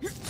Here.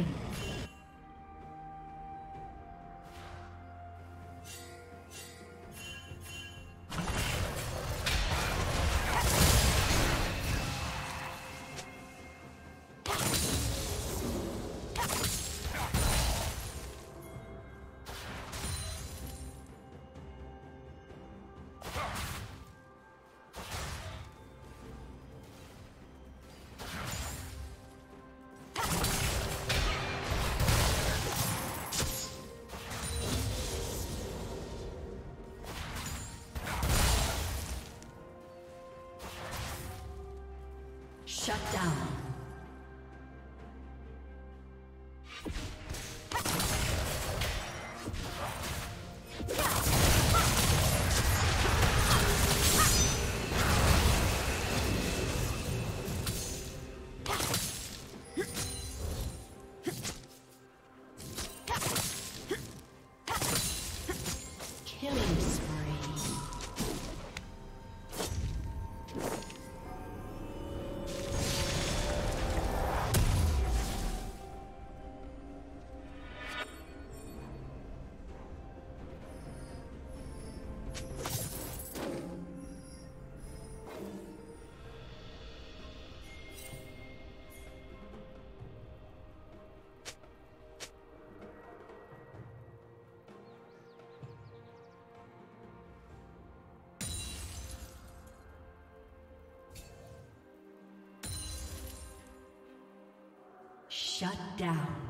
Mm-hmm. Shut down. Shut down.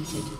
Executed.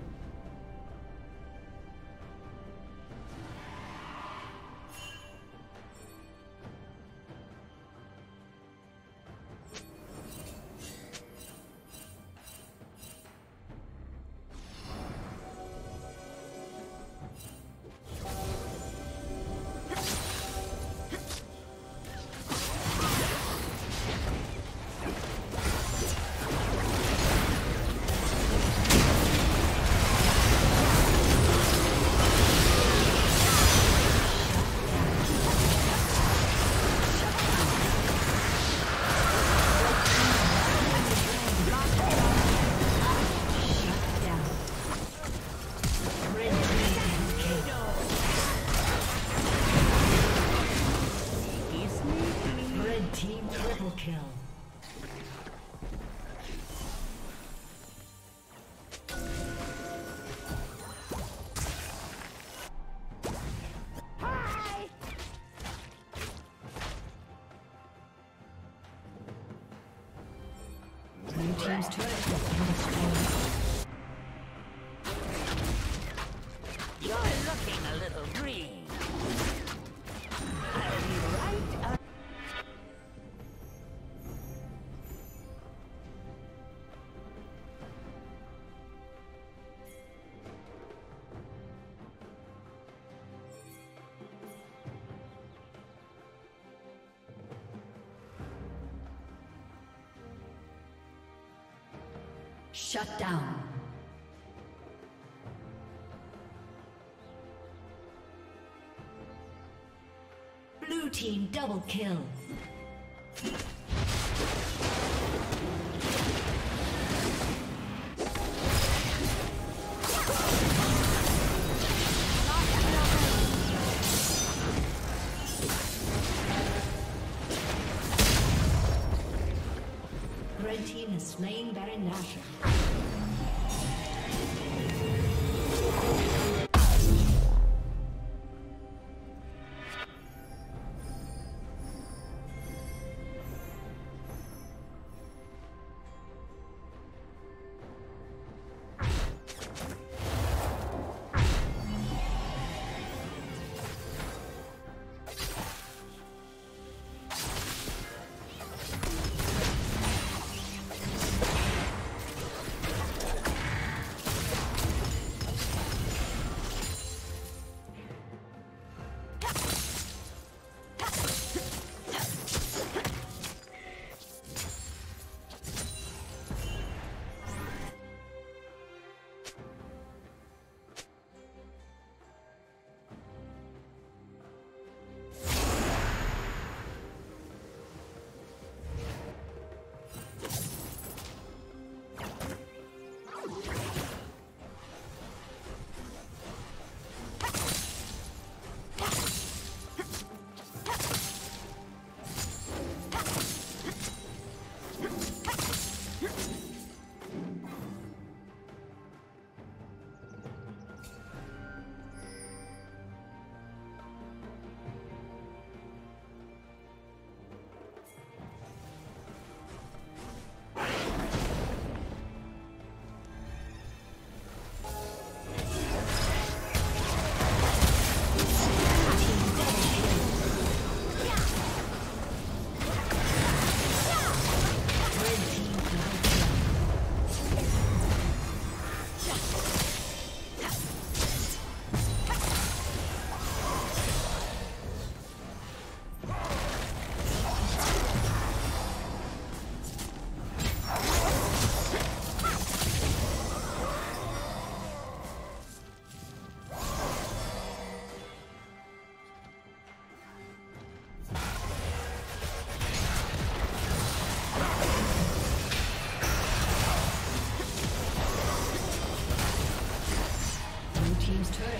Team's turret Shut down. Blue team double kill. Red team has slain Baron Nashor.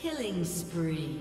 Killing spree.